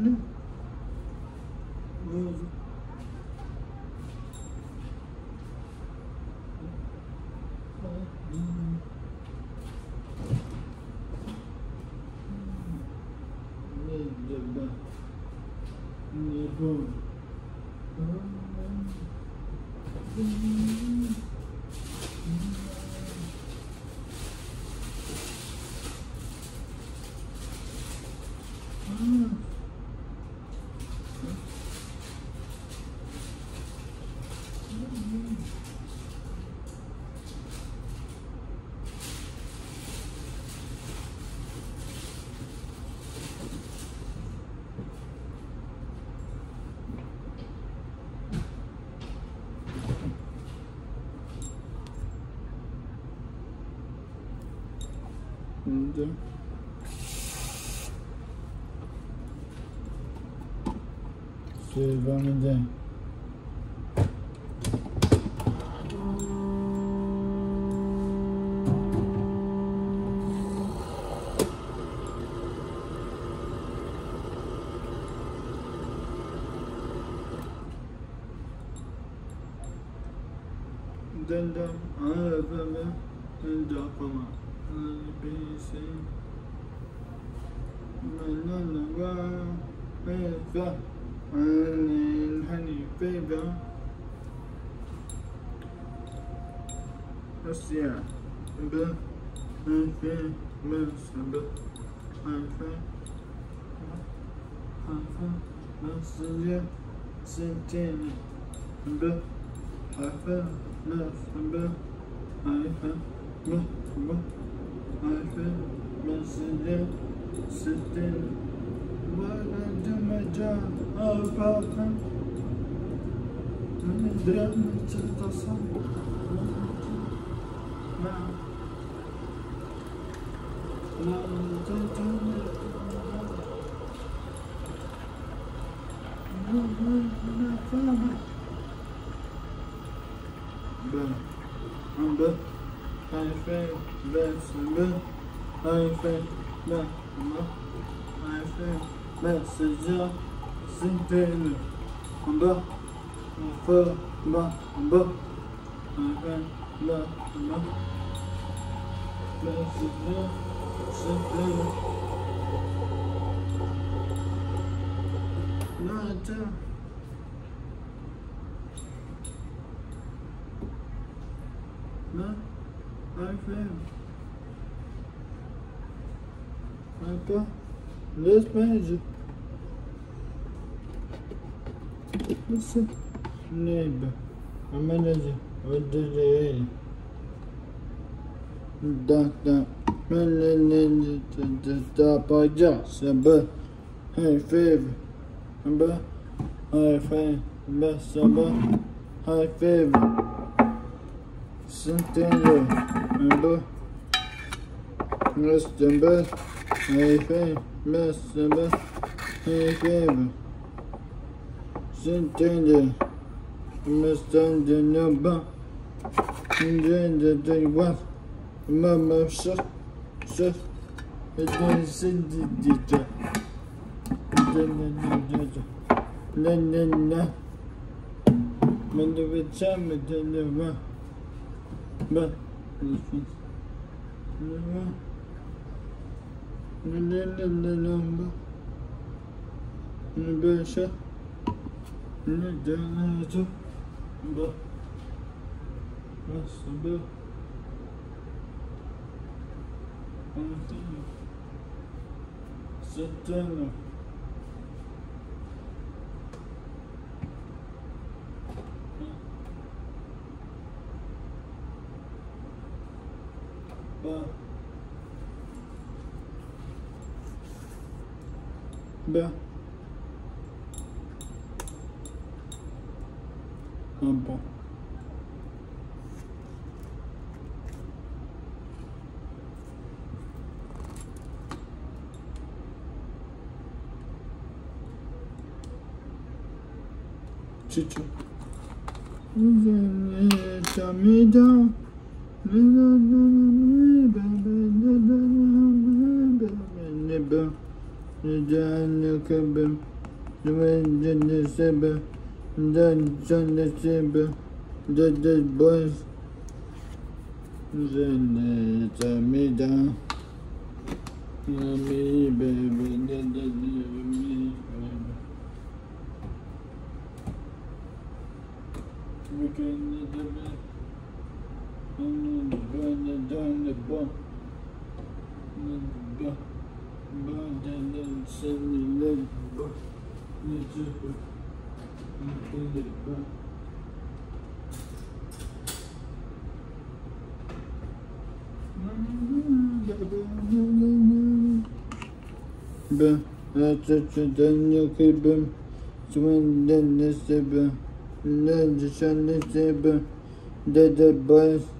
응? 뭐 음. 음. 음. şeklinde. Serüveninde. Dendam, ağabeyim, dendam ama. Devam edelim. Dendem ağabeyim, dendapama, albisim. Manana wa, meza, anin hani beba. Asya, be, afe, mesebe, afe, afe, mesele, sentene, be, afe, mesebe, afe, be, be, harfi mesele sitir ولجم جاء باقا من درامة التصور مع Ayfer besimi Ayfer bekma Ayfer mesajı Sinteni Ba Fa Ba Ba Ayfer bekma Nada. Ne? Aferin. Papa, let's magic. Listen. Neighbor. Amanaja. What did they Doctor. Melanie. Tapaja. Sabah. Hey, favor. Remember? High favor. Summer. High favor. Centennial. Remember? number less number I think less number I think Sentende Mestende number Sentende they want Mama shut shut It then send it did Na na na. Men det vet samma den det var Men Milele lelamba bas, bas. Un bon. Chicho. Vous venez We can the the down the bomb. The burn the little send the little bomb. Ben açıkçadan yakıbım Sümenden nesebe Ne düşen nesebe Dede baş Ne Dede dede mi ben Ne mi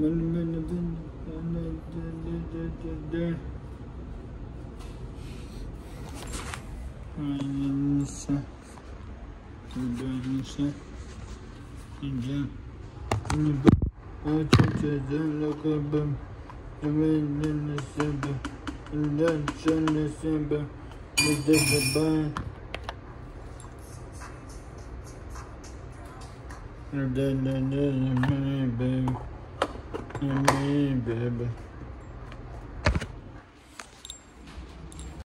When then Aynısı. Böylesi. İnce. Açıkçası lakabım. Güvenliğini sebep. İnden şöyle sebep. Bir de ben. Da da da da me baby, baby.